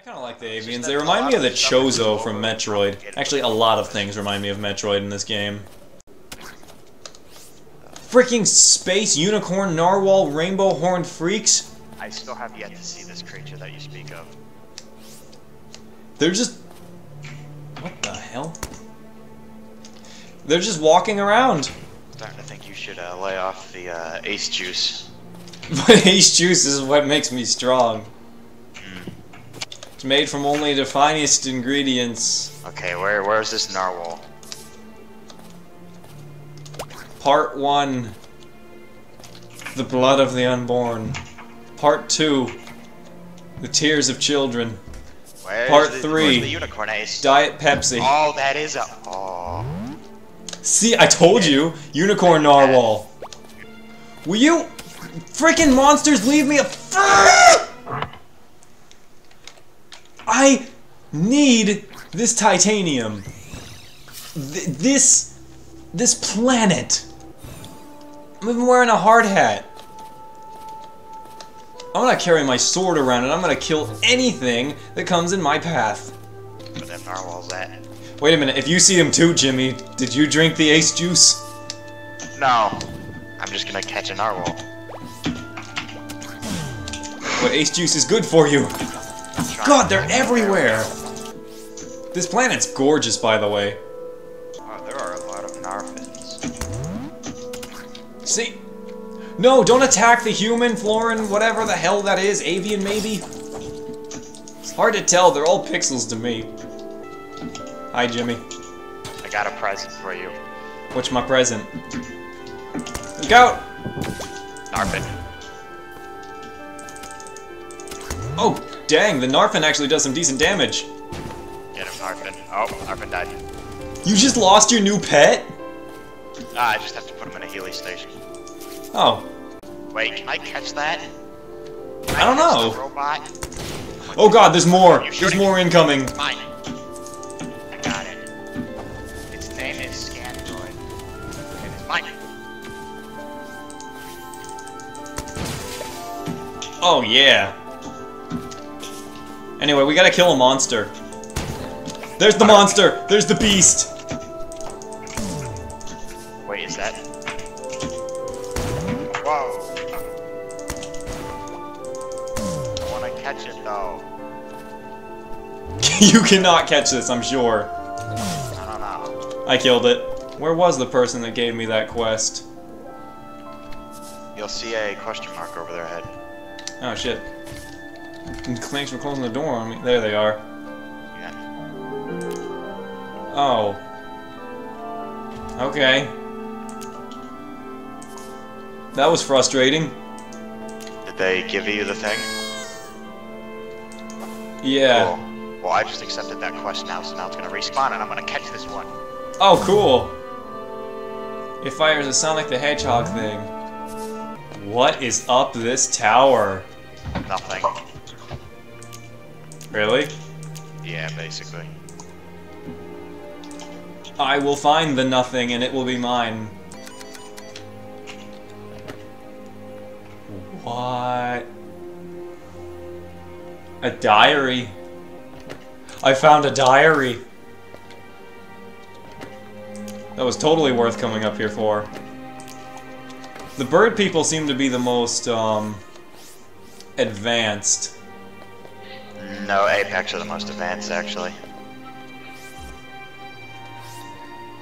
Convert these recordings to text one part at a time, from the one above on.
I kind of like the avians. They remind me of the Chozo from Metroid. Actually, a lot of things remind me of Metroid in this game. Freaking space unicorn narwhal rainbow horned freaks. I still have yet to see this creature that you speak of. They're just... What the hell? They're just walking around. Starting to think you should uh, lay off the uh, ace juice. But ace juice is what makes me strong. It's made from only the finest ingredients. Okay, where where's this narwhal? Part 1 The Blood of the Unborn. Part 2 The Tears of Children. Where's Part the, three. The unicorn ace? Diet Pepsi. Oh, that is a. Oh. See, I told you! Unicorn Narwhal. Will you freaking monsters leave me a I need this titanium. Th this this planet. I'm even wearing a hard hat. I'm gonna carry my sword around and I'm gonna kill anything that comes in my path. Where that narwhal's at? Wait a minute, if you see him too, Jimmy, did you drink the ace juice? No. I'm just gonna catch a narwhal. But ace juice is good for you. God, they're everywhere! This planet's gorgeous, by the way. Oh, there are a lot of narfins. See? No, don't attack the human, Floran, whatever the hell that is, avian maybe? It's hard to tell, they're all pixels to me. Hi, Jimmy. I got a present for you. What's my present? Look out! Narfin. Oh, dang, the Narfin actually does some decent damage. Narfin. Oh, Narfin died. You just lost your new pet? Ah, I just have to put him in a Healy station. Oh, Wait, can I catch that? Can I don't know. Robot? oh god, there's more! There's more incoming! Mine. I got it. Its name is Scandroid. And it's mine. Oh yeah. Anyway, we gotta kill a monster. There's the monster! There's the beast! Wait, is that? Whoa. I wanna catch it though. you cannot catch this, I'm sure. I don't know. I killed it. Where was the person that gave me that quest? You'll see a question mark over their head. Oh shit. And Thanks for closing the door on me. There they are. Oh. Okay. That was frustrating. Did they give you the thing? Yeah. Cool. Well, I just accepted that quest now, so now it's gonna respawn and I'm gonna catch this one. Oh, cool. It fires a Sonic the Hedgehog thing. What is up this tower? Nothing. Really? Yeah, basically. I will find the nothing and it will be mine. What? A diary. I found a diary. That was totally worth coming up here for. The bird people seem to be the most, um, advanced. No, Apex are the most advanced, actually.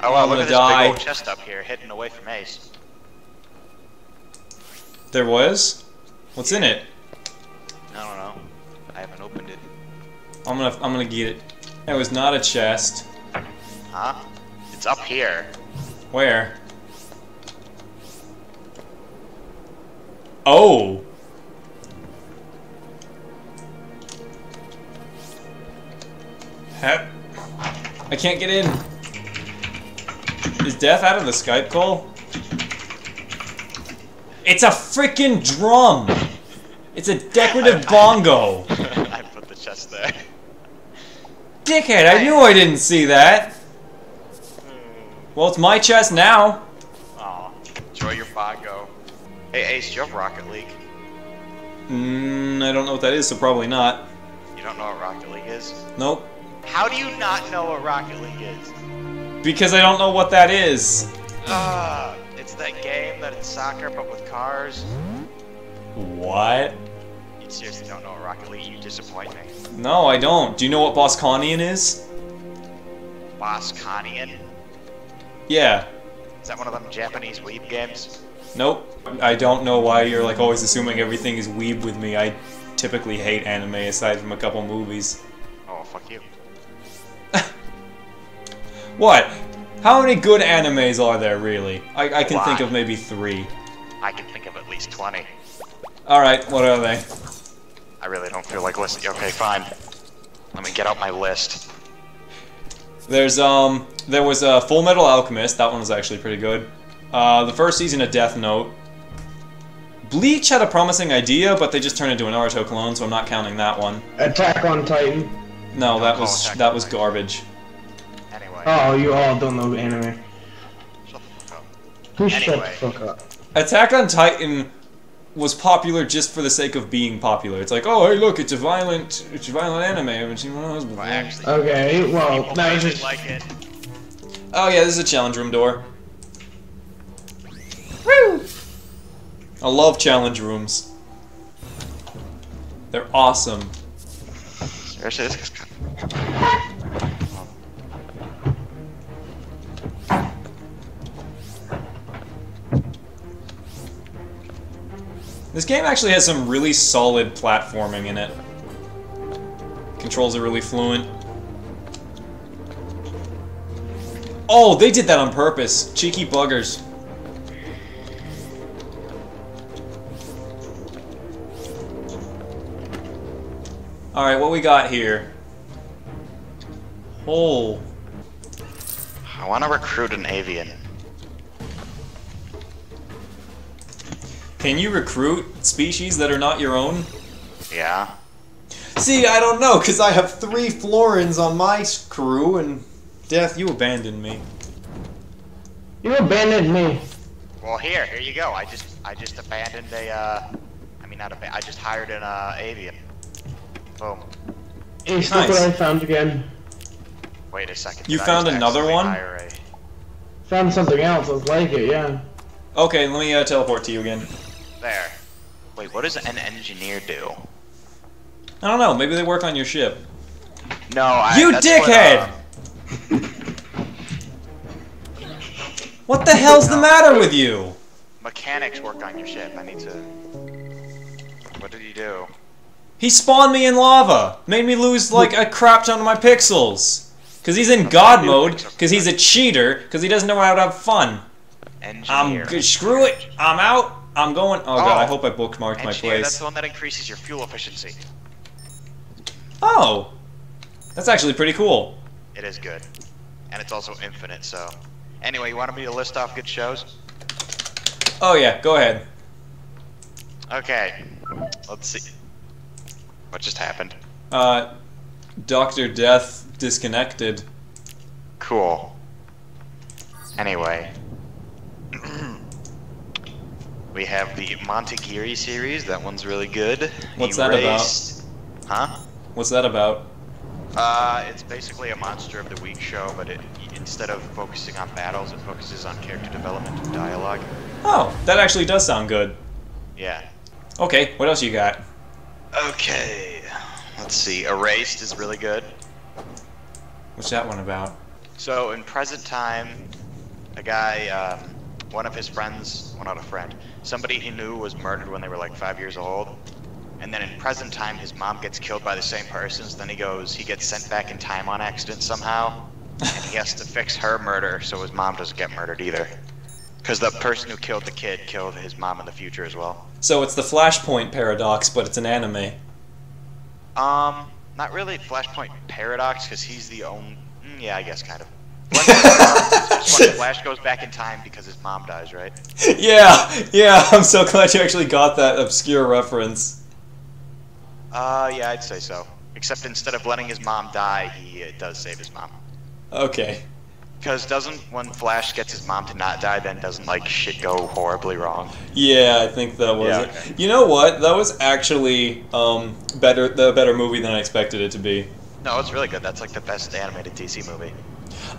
Oh wow, I'm look gonna at this die. big old chest up here, hidden away from Ace. There was? What's in it? I don't know. I haven't opened it. I'm gonna, I'm gonna get it. It was not a chest. Huh? It's up here. Where? Oh! Hep. I can't get in. Is Death out of the Skype call? It's a freaking drum! It's a decorative bongo! I put the chest there. Dickhead, I knew I didn't see that! Well, it's my chest now. Aw, enjoy your bongo. Hey Ace, you have Rocket League? Mm, I don't know what that is, so probably not. You don't don't know what Rocket League is? Nope. How do you not know what Rocket League is? Because I don't know what that is. Ah, it's that game that it's soccer but with cars. What? You seriously don't know what Rocket League? You disappoint me. No, I don't. Do you know what Bosconian is? Bosconian? Yeah. Is that one of them Japanese weeb games? Nope. I don't know why you're like always assuming everything is weeb with me. I typically hate anime aside from a couple movies. Oh, fuck you. What? How many good animes are there really? I, I can think of maybe three. I can think of at least 20. Alright, what are they? I really don't feel like listening. Okay, fine. Let me get out my list. There's um there was a Full Metal Alchemist, that one was actually pretty good. Uh, the first season of Death Note. Bleach had a promising idea, but they just turned into an Naruto clone, so I'm not counting that one. Attack on Titan. No, that was that on was Titan. garbage. Anyway. Oh, you all don't know anime. Shut the fuck up. Who shut the fuck up? Attack on Titan was popular just for the sake of being popular. It's like, oh hey look, it's a violent it's a violent anime. I haven't seen one of those before. Well, actually, Okay, well, people that was just like it. Oh yeah, this is a challenge room door. Woo! I love challenge rooms. They're awesome. Seriously, this is This game actually has some really solid platforming in it. Controls are really fluent. Oh, they did that on purpose. Cheeky buggers. Alright, what we got here? Oh. I want to recruit an avian. Can you recruit species that are not your own? Yeah. See, I don't know, because I have three Florans on my crew, and Death, you abandoned me. you abandoned me. Well, here, here you go. I just, I just abandoned a, uh, I mean not a, I just hired an uh, avian. Boom. Hey, look Nice. what I found again. Wait a second. You found another one? hire a- Found something else that's like it, yeah. Okay, let me uh, teleport to you again. There. Wait, what does an engineer do? I don't know, maybe they work on your ship. No, I. You what, dickhead! uh, What the hell's the matter with you? mechanics work on your ship. I need to. What did he do? He spawned me in lava, made me lose like a crap ton of my pixels. Cause he's in God mode, cause he's a cheater, cause he doesn't know how to have fun. I'm Engineer. Screw it. I'm out. I'm going. Oh god, I Oh. hope I bookmarked my Engineer, that's the one that increases your fuel efficiency. Oh, that's actually pretty cool. It is good. And it's also infinite, so. Anyway, you wanted me to list off good shows? Oh yeah, go ahead. Okay. Let's see. What just happened? Uh, Doctor Death disconnected. Cool. Anyway. we have the Monogatari series. That one's really good. What's that about? Huh? What's that about? Uh, it's basically a Monster of the Week show, but it instead of focusing on battles, it focuses on character development and dialogue. Oh, that actually does sound good. Yeah. Okay, what else you got? Okay. Let's see. Erased is really good. What's that one about? So in present time, a guy, um, one of his friends, well not a friend, somebody he knew was murdered when they were like five years old. And then in present time, his mom gets killed by the same person. So then he goes, he gets sent back in time on accident somehow, and he has to fix her murder so his mom doesn't get murdered either. Because the person who killed the kid killed his mom in the future as well. So it's the Flashpoint paradox, but it's an anime. Um, not really Flashpoint Paradox, because he's the only. Mm, yeah, I guess kind of. Flash goes back in time because his mom dies, right? yeah, yeah, I'm so glad you actually got that obscure reference. Uh, yeah, I'd say so. Except instead of letting his mom die, he uh, does save his mom. Okay. Because doesn't when Flash gets his mom to not die, then doesn't like shit go horribly wrong? Yeah, I think that was Yeah, it. okay. You know what? That was actually um, better, the better movie than I expected it to be. No, it's really good. That's like the best animated DC movie.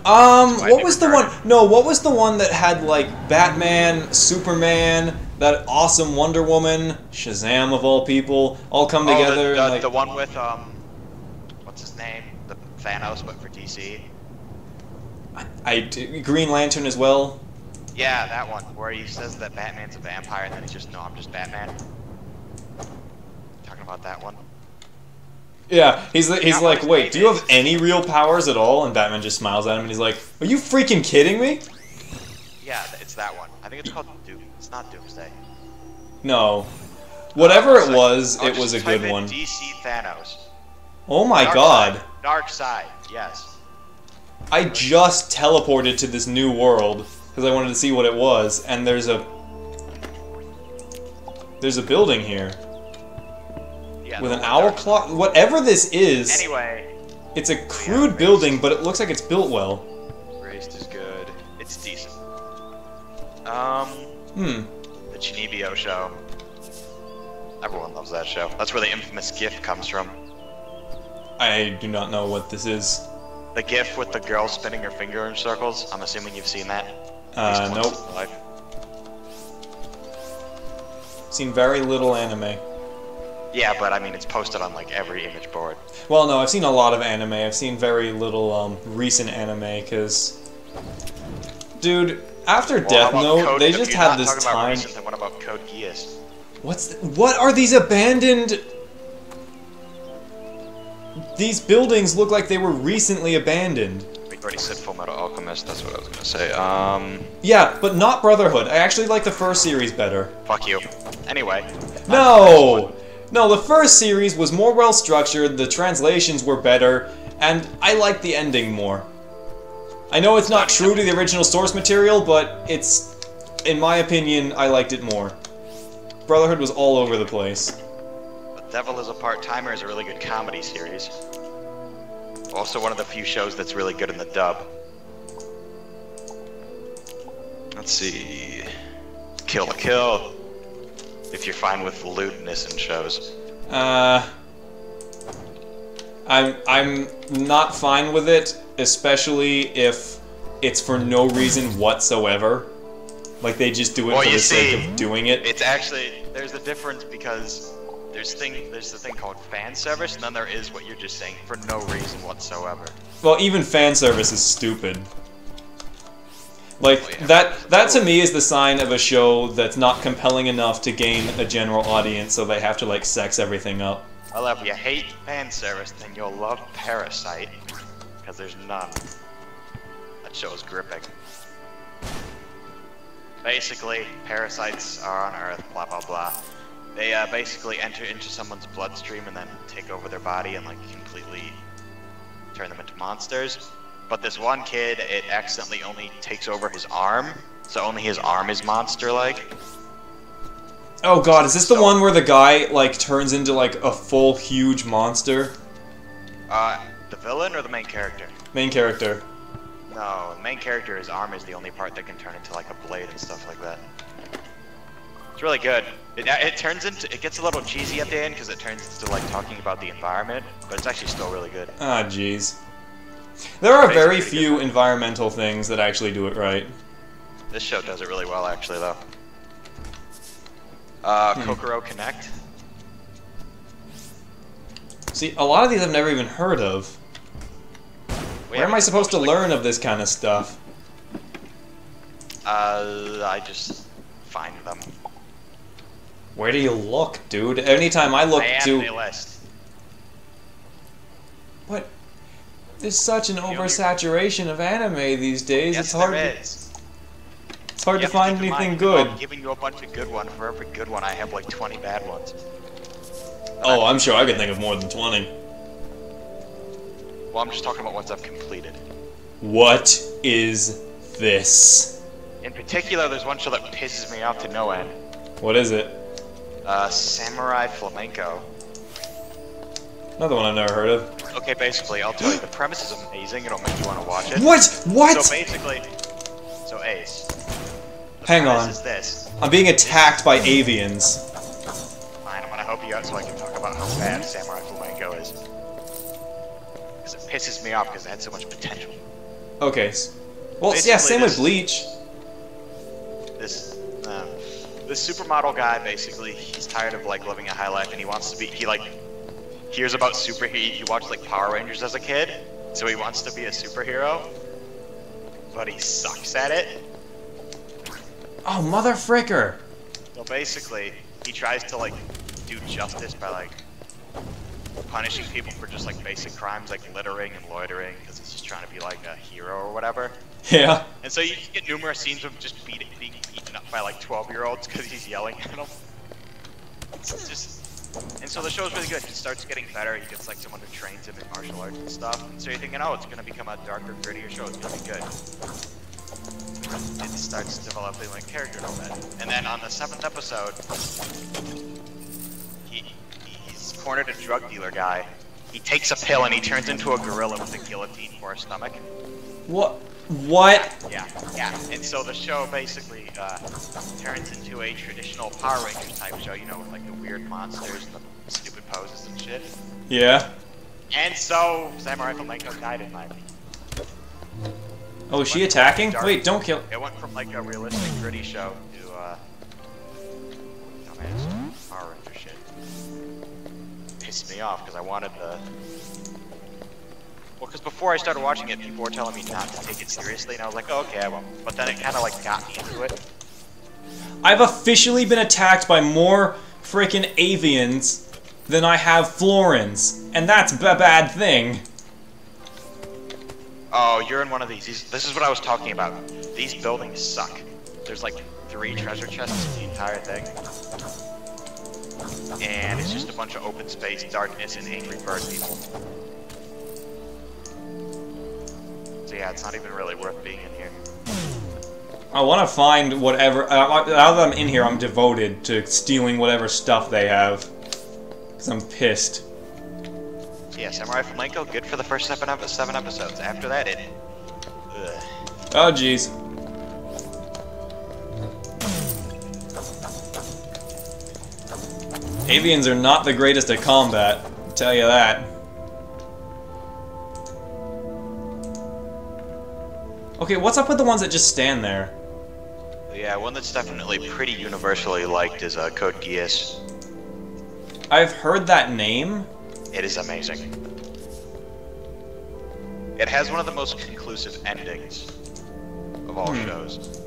Um, what was the one? tried No, what was the one that had like Batman, Superman, that awesome Wonder Woman, Shazam of all people, all come Oh, together? the, and, the, like, the one with um, what's his name? The Thanos, but for DC. I Green Lantern as well. Yeah, that one where he says that Batman's a vampire, and then he's just no, I'm just Batman. Talking about that one. Yeah, he's he's Not like, wait, do you have any real powers at all? And Batman just smiles at him and he's like, are you freaking kidding me? Yeah, it's that one. I think it's called Doom. It's not Doomsday. No. Whatever Uh, it was, I'll it was a good one. DC Thanos. Oh my Dark god. Side. Darkseid. Yes. I just teleported to this new world because I wanted to see what it was, and there's a there's a building here Yeah. with an owl Dark- clock. Whatever this is, Anyway, it's a crude building, but it looks like it's built well. Raised is good. It's decent. Um, Hmm. the Chunibyo show. Everyone loves that show. That's where the infamous GIF comes from. I do not know what this is. The GIF with the girl spinning her finger in circles. I'm assuming you've seen that. at Uh, nope. in your life. Seen very little anime. Yeah, but I mean, it's posted on like every image board. Well, no, I've seen a lot of anime. I've seen very little um, recent anime because, dude, after Well, Death Note, Code- they just had this time. recent, what about Code Geass? What's what are these abandoned? These buildings look like they were recently abandoned. We already said Full Metal Alchemist. That's what I was gonna say. Um, Yeah, but not Brotherhood. I actually like the first series better. fuck you. Anyway. No! No, the first series was more well structured, the translations were better, and I liked the ending more. I know it's not true to the original source material, but it's, in my opinion, I liked it more. Brotherhood was all over the place. The Devil is a Part-Timer is a really good comedy series. Also one of the few shows that's really good in the dub. Let's see. Kill la Kill. If you're fine with lewdness in shows. Uh, I'm I'm not fine with it, especially if it's for no reason whatsoever. Like they just do it Well, for the sake of doing it. It's actually there's a difference because there's thing there's the thing called fan service, and then there is what you're just saying for no reason whatsoever. Well, even fan service is stupid. Like Oh, yeah. that that to me is the sign of a show that's not compelling enough to gain a general audience, so they have to like sex everything up. Well, if you hate fan service, then you'll love Parasyte, because there's none. That show is gripping. Basically, parasites are on Earth, blah blah blah. They uh, basically enter into someone's bloodstream and then take over their body and like completely turn them into monsters. But this one kid, it accidentally only takes over his arm, so only his arm is monster-like. Oh god, is this the So- one where the guy like turns into like a full huge monster? Uh, the villain or the main character? Main character. No, the main character, his arm is the only part that can turn into like a blade and stuff like that. It's really good. It, it turns into, it gets a little cheesy at the end because it turns into like talking about the environment, but it's actually still really good. Ah, jeez. There are very few environmental things that actually do it right. This show does it really well, actually, though. Uh, Hmm. Kokoro Connect. See, a lot of these I've never even heard of. We Where am I supposed to learn of this kind of stuff? Uh, I just find them. Where do you look, dude? Anytime I look I to list. what? There's such an only- oversaturation of anime these days. Yes, it's hard. there To, it's hard You to find keep anything mind, good. I'm giving you a bunch of good ones. For every good one, I have like 20 bad ones. Oh, I'm sure I could think of more than twenty. Well, I'm just talking about ones I've completed. What is this? In particular, there's one show that pisses me off to no end. What is it? Uh, Samurai Flamenco. Another one I've never heard of. Okay, basically, I'll tell you. The premise is amazing. It'll make you want to watch it. What? What? So basically, so Ace. Hang on. Is this? I'm being attacked by avians. Fine, I'm gonna help you out so I can talk about how bad Samurai Flamenco is. Because it pisses me off because it had so much potential. Okay. Well, yeah, Basically, same with Bleach. This, uh, this supermodel guy basically, he's tired of like living a high life and he wants to be. He like hears about super. He, he watched like Power Rangers as a kid, so he wants to be a superhero, but he sucks at it. Oh, mother fricker. So basically, he tries to like do justice by like punishing people for just like basic crimes like littering and loitering because he's just trying to be like a hero or whatever. Yeah. And so you get numerous scenes of him just beat, being beaten up by like 12 year olds because he's yelling at them. It's just. And so the show's really good. He starts getting better. He gets like someone who trains him in martial arts and stuff. And so you're thinking, oh, it's gonna become a darker, grittier show. It's gonna be good. It starts developing like character and all that. And then on the seventh episode, he he's cornered a drug dealer guy. He takes a pill and he turns into a gorilla with a guillotine for a stomach. What? What? Yeah, yeah. And so the show basically uh, turns into a traditional Power Rangers type show, you know, with like the weird monsters and the stupid poses and shit. Yeah. And so Samurai Flamenco died in my opinion. Oh, is she attacking? Dark. Wait, don't kill. It went from like a realistic, gritty show to uh, dumbass Power Ranger shit. Pissed me off because I wanted the. Well, because before I started watching it, people were telling me not to take it seriously, and I was like, oh, okay, I won't. But then it kind of like got me into it. I've officially been attacked by more freaking avians than I have Florans, and that's a bad thing. Oh, you're in one of these. these. This is what I was talking about. These buildings suck. There's like three treasure chests in the entire thing. And it's just a bunch of open space, darkness, and angry bird people. So yeah, it's not even really worth being in here. I want to find whatever. Uh, now that I'm in here, I'm devoted to stealing whatever stuff they have. Because I'm pissed. Yeah, Samurai Flamenco, good for the first seven, seven episodes. After that, it... Ugh. Oh, jeez. Avians are not the greatest at combat, I'll tell you that. Okay, what's up with the ones that just stand there? Yeah, one that's definitely pretty universally liked is uh, Code Geass. I've heard that name. It is amazing. It has one of the most conclusive endings of all Hmm. shows.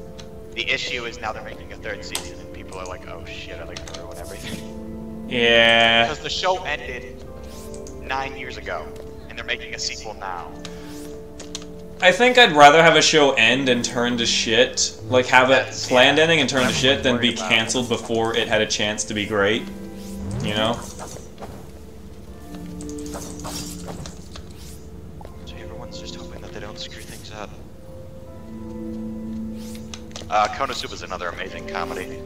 The issue is now they're making a third season and people are like, oh shit, are they gonna ruin everything? Yeah. Because the show ended nine years ago, and they're making a sequel now. I think I'd rather have a show end and turn to shit, like have a planned ending and turn to shit, than be canceled before it had a chance to be great. You know? So everyone's just hoping that they don't screw things up. Uh, Konosuba is another amazing comedy.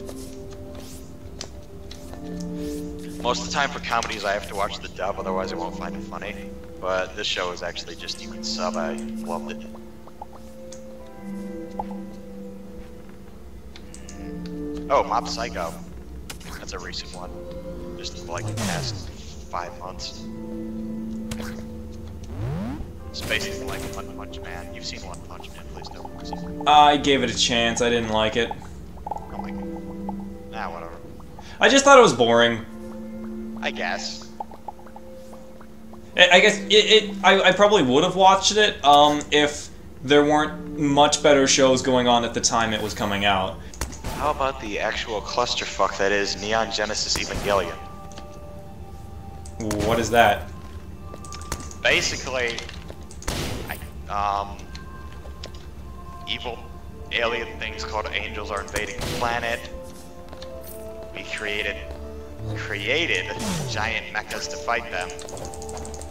Most of the time for comedies, I have to watch the dub, otherwise I won't find it funny. But this show is actually just even sub. I loved it. Oh, Mob Psycho. That's a recent one. Just like the past five months. It's basically like One Punch Man. You've seen One Punch Man, please don't. I gave it a chance, I didn't like it. Oh my god. Nah, whatever. I just thought it was boring. I guess. I I guess it, it I, I probably would have watched it um, if there weren't much better shows going on at the time it was coming out. How about the actual clusterfuck that is Neon Genesis Evangelion? What is that? Basically, I, um, evil alien things called angels are invading the planet. We created created giant mechas to fight them,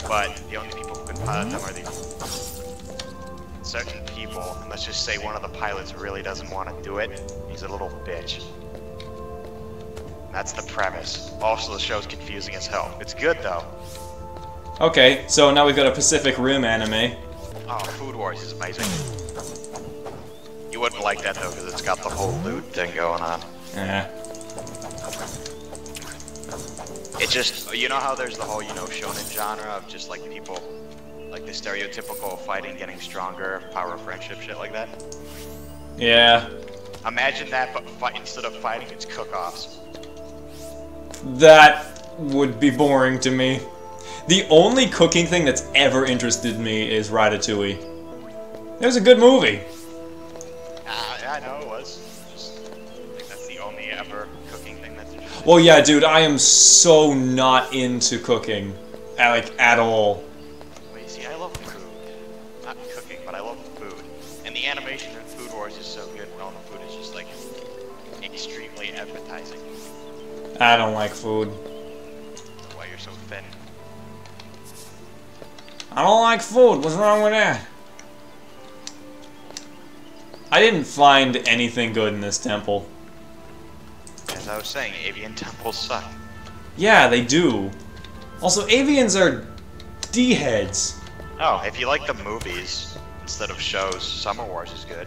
but the only people who can pilot them are these certain people. And let's just say one of the pilots really doesn't want to do it. He's a little bitch. That's the premise. Also, the show's confusing as hell. It's good though. Okay, so now we've got a Pacific Rim anime. Oh, Food Wars is amazing. You wouldn't like that though, because it's got the whole loot thing going on. Eh. It just, you know how there's the whole, you know, shonen genre of just like people, like the stereotypical fighting getting stronger, power of friendship, shit like that? Yeah. Imagine that, but fight, instead of fighting, it's cook-offs. That would be boring to me. The only cooking thing that's ever interested me is Ratatouille. It was a good movie. Ah, yeah, I know it was. The ever cooking thing that's. Well, yeah, dude, I am so not into cooking, like at all. Wait, see, I love food. Not cooking, but I love food. And the animation in Food Wars is so good, and all the food is just like extremely appetizing. I don't like food. Why you're so thin. I don't like food. What's wrong with that? I didn't find anything good in this temple. As I was saying, avian temples suck. Yeah, they do. Also, avians are D-heads. Oh, if you like the movies instead of shows, Summer Wars is good.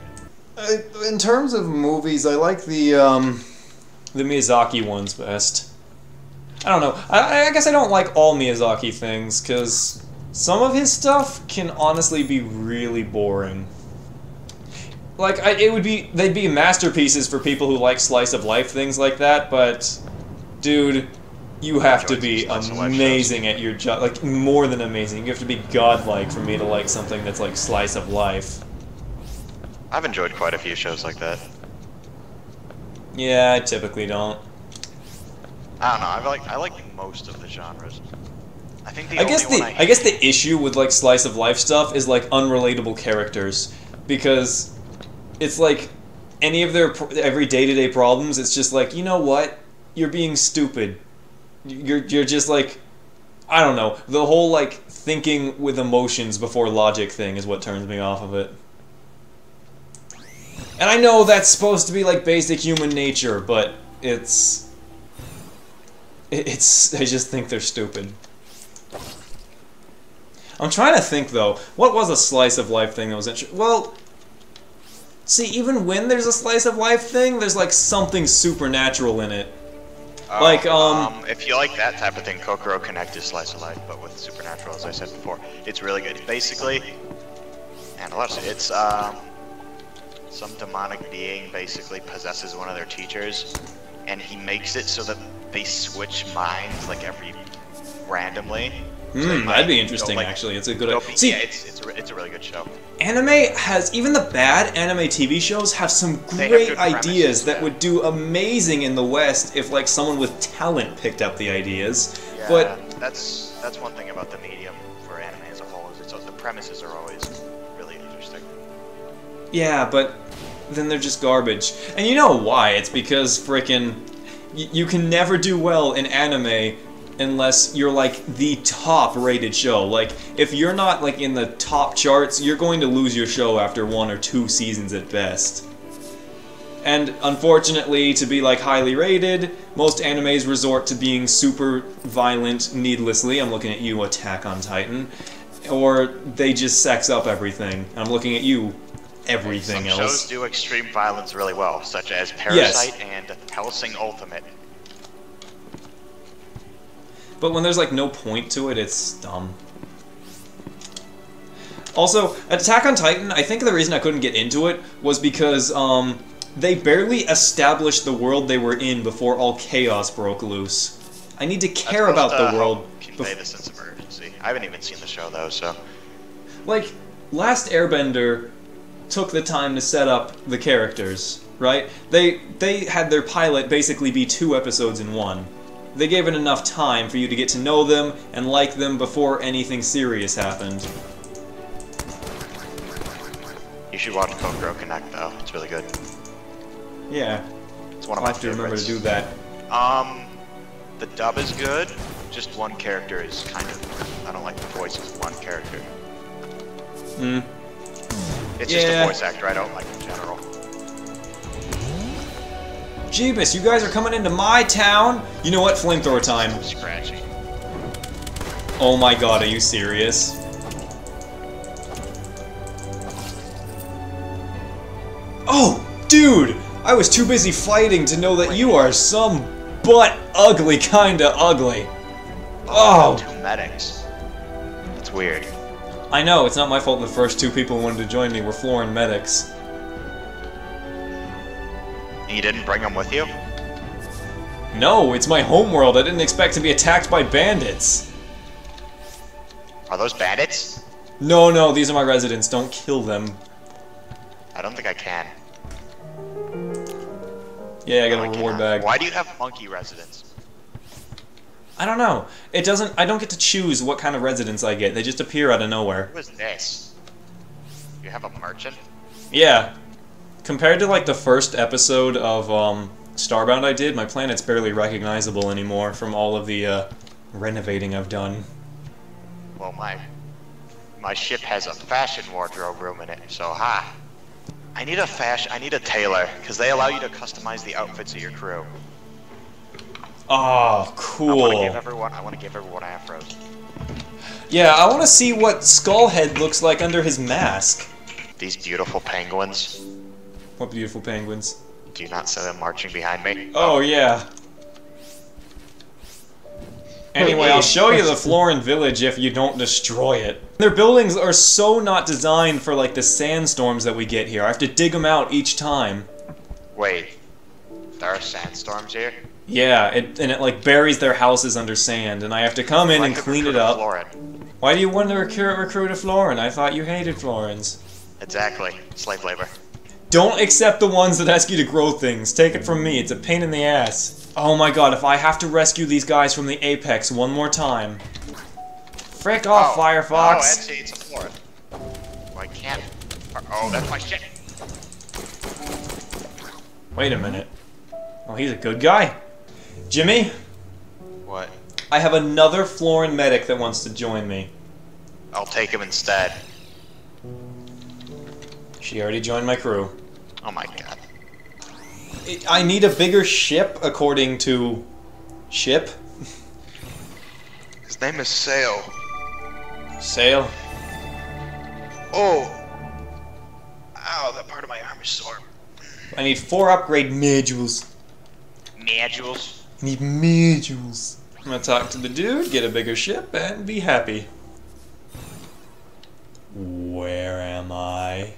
Uh, in terms of movies, I like the um, the Miyazaki ones best. I don't know. I, I guess I don't like all Miyazaki things because some of his stuff can honestly be really boring. Like I, it would be, they'd be masterpieces for people who like slice of life things like that. But, dude, you have to be some slice of life amazing at your job. Like more than amazing. You have to be godlike for me to like something that's like slice of life. I've enjoyed quite a few shows like that. Yeah, I typically don't. I don't know. I like I like most of the genres. I think the I guess the I, I, guess the issue with like slice of life stuff is like unrelatable characters because it's like any of their every day to day problems. It's just like you know what you're being stupid. You're you're just like I don't know the whole like thinking with emotions before logic thing is what turns me off of it. And I know that's supposed to be like basic human nature, but it's it's I just think they're stupid. I'm trying to think though. What was a slice of life thing that was interesting? Well, see, even when there's a slice of life thing, there's like something supernatural in it. Oh, like, um- if you like that type of thing, Kokoro Connect is slice of life, but with supernatural, as I said before, it's really good. Basically, and a lot of it's um, some demonic being basically possesses one of their teachers, and he makes it so that they switch minds like every randomly. Hmm, might that'd be interesting. like, actually, it's a good. go- See, yeah, it's it's a, it's a really good show. anime has even the bad anime TV shows have some They have great ideas that yeah. would do amazing in the West if like someone with talent picked up the ideas. Yeah, But that's that's one thing about the medium for anime as a whole is it's the premises are always really interesting. Yeah, but then they're just garbage. And you know why? It's because frickin' you can never do well in anime unless you're like the top rated show. Like if you're not like in the top charts, you're going to lose your show after one or two seasons at best. And unfortunately, to be like highly rated, most animes resort to being super violent needlessly. I'm looking at you, Attack on Titan. Or they just sex up everything. I'm looking at you, everything Some else. shows do extreme violence really well, such as Parasyte and Hellsing Ultimate. But when there's like no point to it, it's dumb. Also, Attack on Titan, I think the reason I couldn't get into it was because um, they barely established the world they were in before all chaos broke loose. I need to care supposed about the help world. Convey the sense of urgency. I haven't even seen the show though, so like, Last Airbender took the time to set up the characters, right? They they had their pilot basically be two episodes in one. They gave it enough time for you to get to know them and like them before anything serious happened. you should watch Kokoro Connect though. It's really good. Yeah, It's one of I'll my have to remember to do that. Um, the dub is good. Just one character is kind of. I don't like the voice of one character. Hmm. It's just Yeah. a voice actor I don't like in general. Jeebus, you guys are coming into my town. You know what? Flamethrower time. Oh my god, are you serious? Oh, dude! I was too busy fighting to know that you are some butt ugly kinda ugly. Oh, Two medics. That's weird. I know, it's not my fault the first two people who wanted to join me were Floran medics. You didn't bring them with you? No, it's my homeworld. I didn't expect to be attacked by bandits. Are those bandits? No, no, these are my residents. Don't kill them. I don't think I can. Yeah, I got No, a I reward cannot. bag. Why do you have monkey residents? I don't know. It doesn't. I don't get to choose what kind of residents I get. They just appear out of nowhere. Who is this? You have a merchant? Yeah. Compared to like the first episode of um, Starbound I did, my planet's barely recognizable anymore from all of the uh, renovating I've done. Well, my my ship has a fashion wardrobe room in it, so ha. I need a fashion. I need a tailor because they allow you to customize the outfits of your crew. Oh, I want to cool. give everyone. I want to give everyone afros. Yeah, I want to see what Skullhead looks like under his mask. These beautiful penguins. What beautiful penguins. Do you not see them marching behind me? Oh, yeah. Anyway, I'll show you the Floran village if you don't destroy it. Their buildings are so not designed for like the sandstorms that we get here. I have to dig them out each time. Wait. There are sandstorms here. Yeah, it, and it like buries their houses under sand, and I have to come in Like and clean it up. Floran. Why do you want to recruit, recruit a Floran? I thought you hated Florans. Exactly. Slave labor. Don't accept the ones that ask you to grow things. Take it from me, it's a pain in the ass. Oh my god, if I have to rescue these guys from the Apex one more time. Frick off, Oh, Firefox! Oh, actually, it's a Floran. Oh, I can't. Oh, that's my shit. Wait a minute. Oh, he's a good guy. Jimmy, What? I have another Floran medic that wants to join me. I'll take him instead. She already joined my crew. Oh my god. I- I need a bigger ship, according to... Ship? His name is Sail. Sail? Oh. Ow, that part of my arm is sore. I need four upgrade modules. Modules. I need modules. I'm gonna talk to the dude, get a bigger ship, and be happy. Where am I?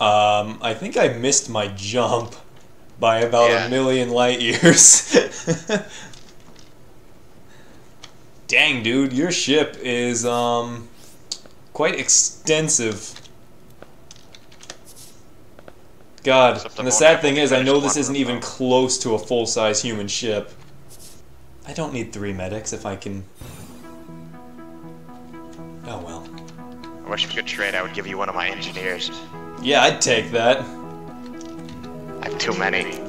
Um, I think I missed my jump by about Yeah. a million light years. Dang, dude, your ship is, um, quite extensive. God, and the sad thing is, I know this isn't even close to a full-size human ship. I don't need three medics if I can... Oh well. I wish we could trade. I would give you one of my engineers. Yeah, I'd take that. I have too many.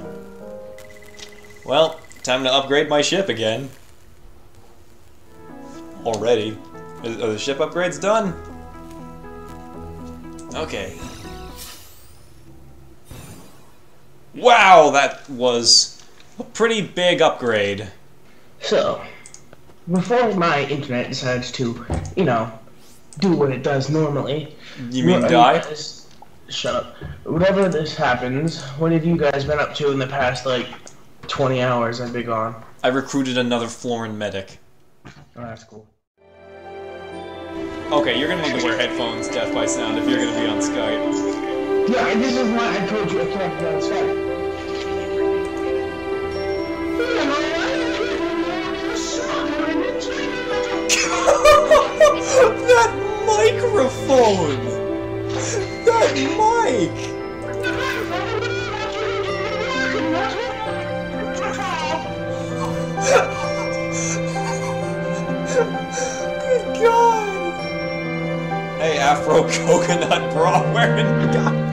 Well, time to upgrade my ship again. Already. Are the ship upgrades done? Okay. Wow, that was a pretty big upgrade. So, before my internet decides to, you know, do what it does normally. You mean what- die? Shut up. Whatever this happens, what have you guys been up to in the past, like, 20 hours I've been gone? I recruited another Floran medic. Oh, that's cool. Okay, you're gonna need to wear headphones, deaf by sound, if you're gonna be on Skype. Yeah, and this is why I told you I can't be on Skype. Coconut bra wearing guy.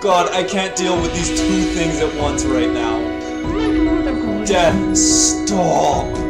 God, I can't deal with these two things at once right now. Death, stop!